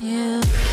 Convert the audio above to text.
Yeah.